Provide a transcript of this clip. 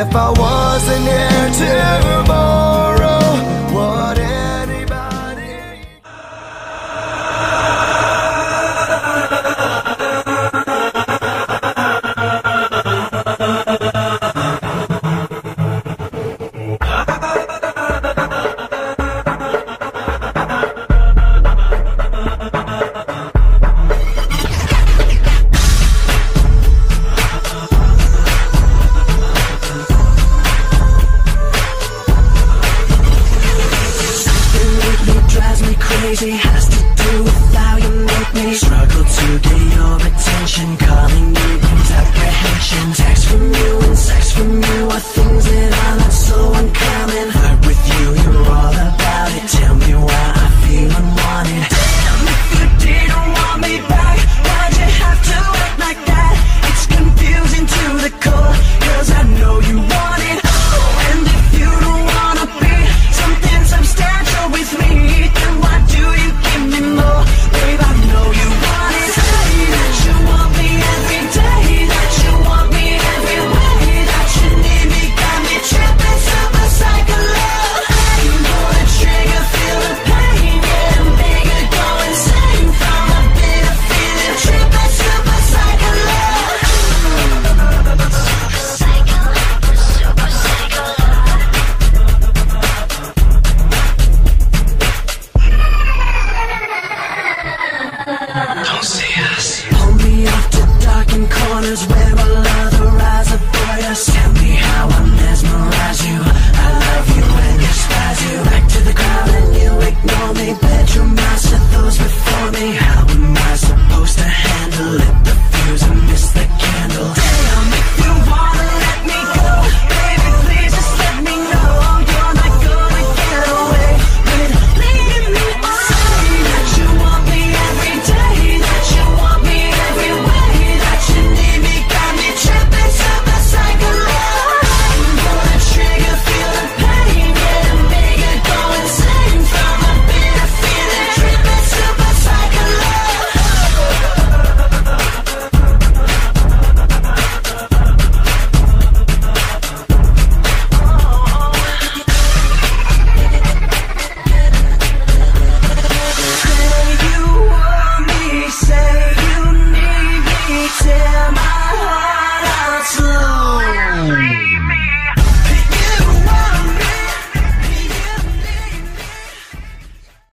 if I wasn't here to. crazy. on is where I